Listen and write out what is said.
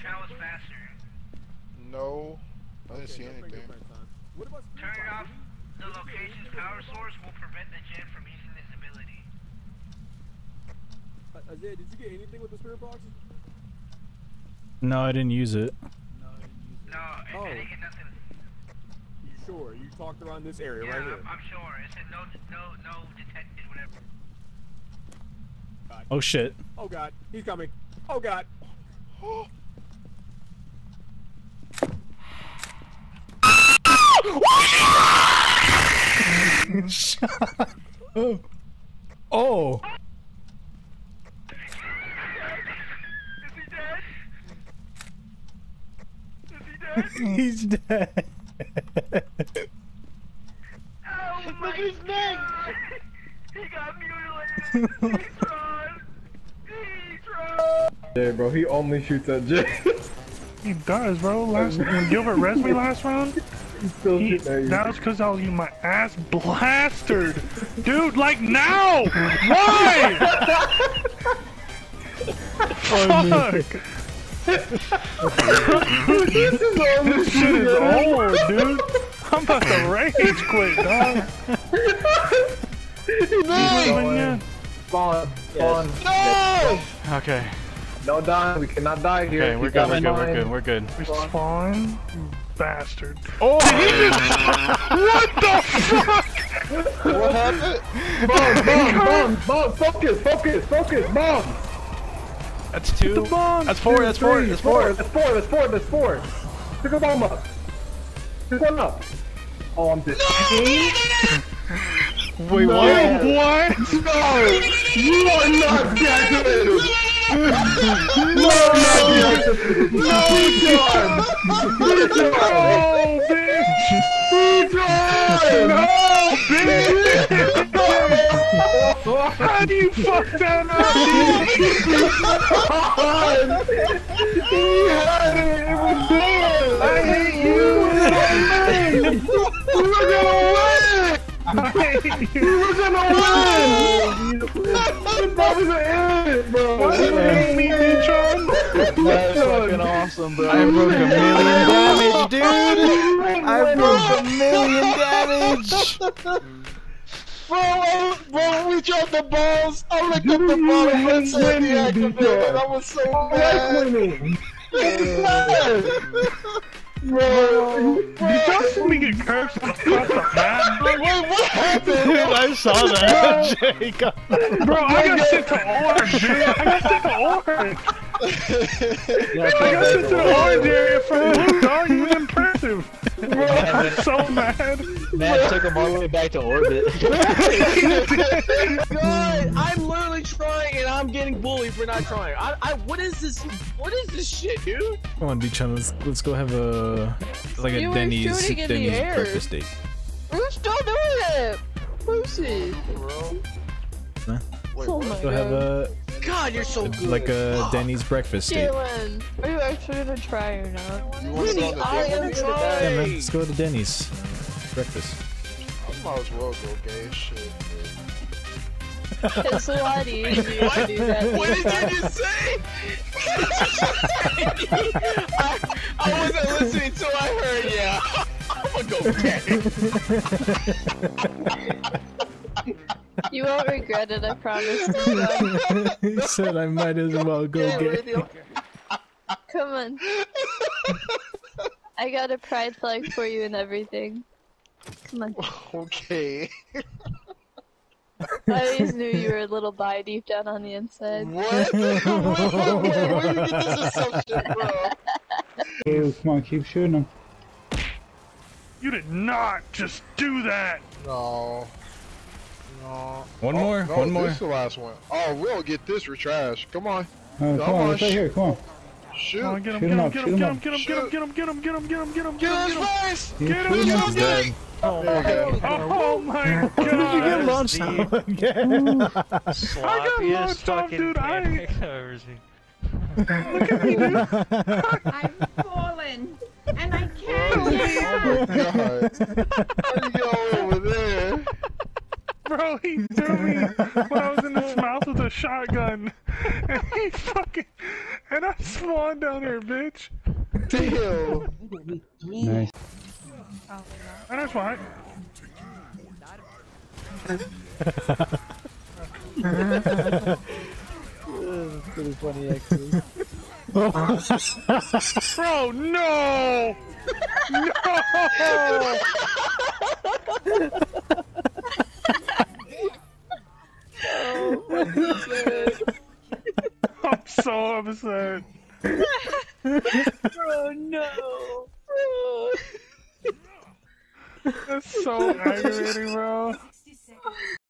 travels faster. No, I didn't see anything. fingerprints, huh? What about speed Turning off the location's power source will prevent the Jinn from using this ability. Uh, Isaiah, did you get anything with the spirit box? No, I didn't use it. No, I- Oh. I didn't get nothing. You sure? You talked around this area Yeah, right. I'm, I'm sure. It said no, no, no detected, whatever. Oh shit. Oh god, he's coming. Oh god. oh. Oh. Is he dead? Is he dead? He's dead. Oh Look at his neck! He got mutilated! He's run! He's run! Yeah, bro, he only shoots at Jay. He does, bro. Last when Gilbert res me last round, He's still he, shooting that was because I was getting my ass blastered, dude. Like now, why? Fuck. this is only This shit is old, dude. I'm about to rage quit, dog. Spawn, spawn, spawn. No! Okay. No dying, we cannot die here. Okay, we're Keep good. We're good. We're good. We're good. Respawn, you bastard. Oh! What the fuck? What happened? Bomb, bomb, bomb, bomb, focus, focus, focus, bomb. That's two. bomb. That's four. Two, That's four. three, That's four. That's four, that's four, that's four. Pick a bomb up. Pick one up. Oh, I'm just Wait, what? What? No! You are not deactivated! No! No, John! Oh, bitch! John! No, bitch! How do you fuck that up, dude? He had it! It was there! I hate you! We were gonna win! We were gonna win! That was the end, bro! Why do you hate me, Neutron? That's fucking awesome, bro. I broke a million damage, dude. I broke a million damage. Bro, bro, we dropped the balls. I looked at the bottom and said deactivated. I was so That's mad. winning! Bro, You just let me get cursed across the map? wait, what happened? Dude, I saw that. Jacob. Bro, I got sent to orange, dude. I got sent to orange. I got sent to the orange area from blue, dog. You was impressive. Bro, I'm so mad. Matt took him all the way back to orbit. God, I'm literally trying and I'm getting bullied for not trying. I, I, what is this? What is this shit, dude? Come on, D-Chan, let's, let's go have a like a You were Denny's shooting in the Denny's air. breakfast date. Who's still doing it? Lucy. Bro. Huh? Wait, Oh my Go have god. a God, you're so good. like a Denny's breakfast date. Jalen, are you actually gonna try or not? You want to go on the I am date? Yeah, man, let's go to Denny's breakfast. I might as well go gay as shit. It's a lot easier to do that. What did you just say? I, I wasn't listening till I heard yeah. I'm gonna go gay. You won't regret it, I promise. he said I might as well go Yeah, gay. radio. Come on. I got a pride flag for you and everything. Come on. Okay. I always knew you were a little bi deep down on the inside. What? Where, where, where, where you get this assumption, bro? Ew, come on, keep shooting him. You did not just do that. No. No. One Oh, more, no, one more. This is the last one. Oh, we don't get this. We're trash. Come on. Oh, come Come on, on, it's right sh- here, come on. Shoot. Come on, get him, Shoot get him him, up, get shoot him, him get up. him, get him, get him, get him, get him, get him, get him, get him, Get get his him. face! Keep Get him, shooting get him. him, Dead. Oh Okay. Oh my god! How did you get launched out again? I got launched off, dude. I ain't. Look at me, dude. I've fallen and I can't get Oh out. my god. How you go over there? Bro, he threw me when I was in his mouth with a a shotgun, and he fucking, and I spawned down here, bitch. Damn. Nice. And that's fine. That's pretty funny, actually. Bro, no! No! So upset. Bro, no. That's so aggravating, bro.